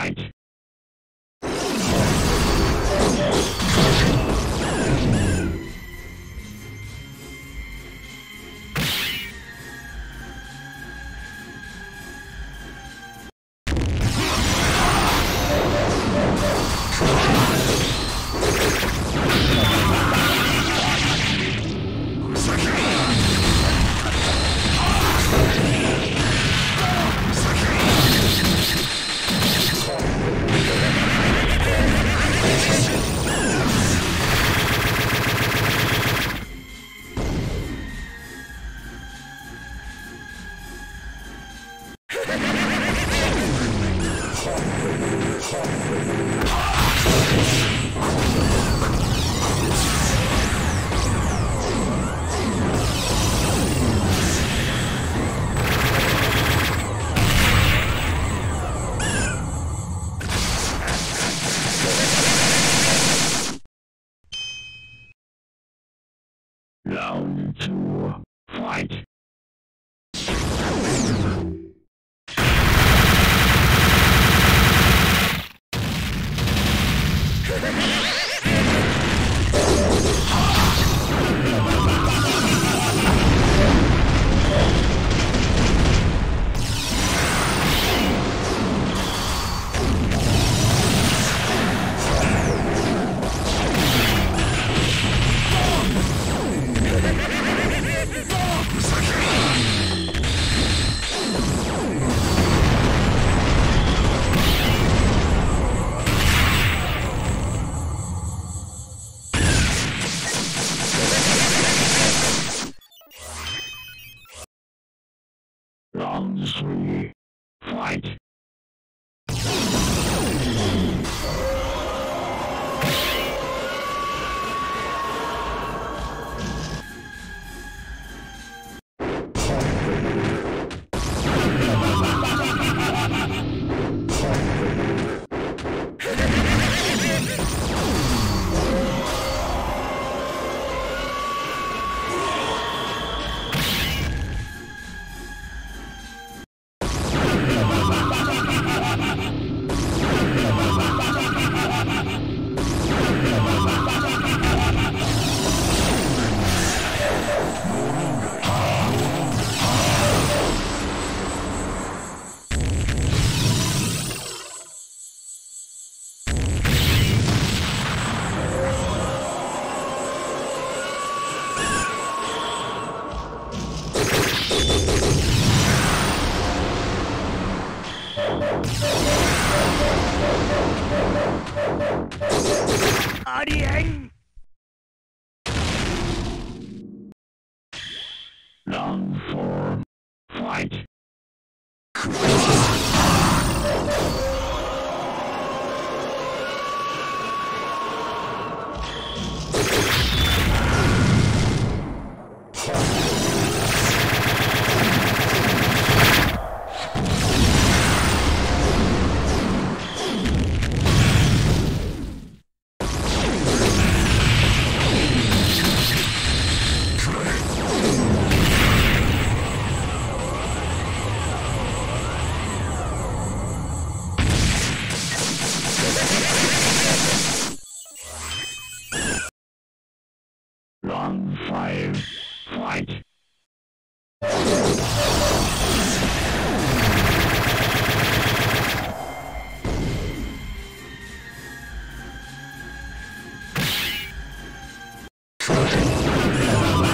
mind. Down to Fight. Round three, fight! Round four, fight! Round Five. Fight. Frozen.